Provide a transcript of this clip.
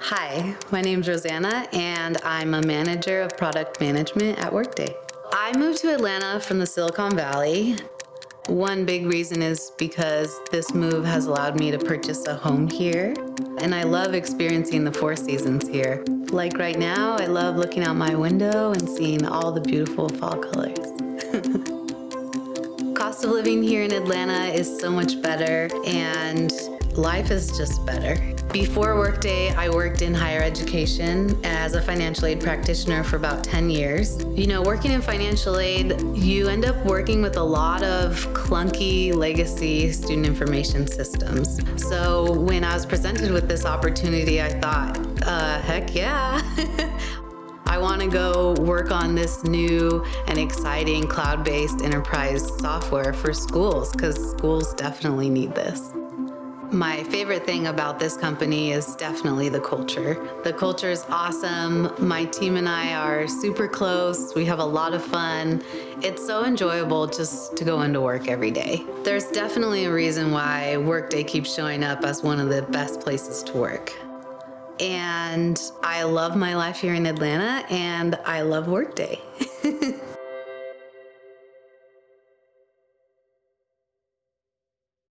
Hi, my name is Rosanna, and I'm a manager of product management at Workday. I moved to Atlanta from the Silicon Valley. One big reason is because this move has allowed me to purchase a home here, and I love experiencing the four seasons here. Like right now, I love looking out my window and seeing all the beautiful fall colors. Cost of living here in Atlanta is so much better, and life is just better. Before Workday, I worked in higher education as a financial aid practitioner for about 10 years. You know, working in financial aid, you end up working with a lot of clunky legacy student information systems. So when I was presented with this opportunity, I thought, uh, heck yeah. I want to go work on this new and exciting cloud-based enterprise software for schools because schools definitely need this. My favorite thing about this company is definitely the culture. The culture is awesome. My team and I are super close. We have a lot of fun. It's so enjoyable just to go into work every day. There's definitely a reason why Workday keeps showing up as one of the best places to work. And I love my life here in Atlanta and I love Workday.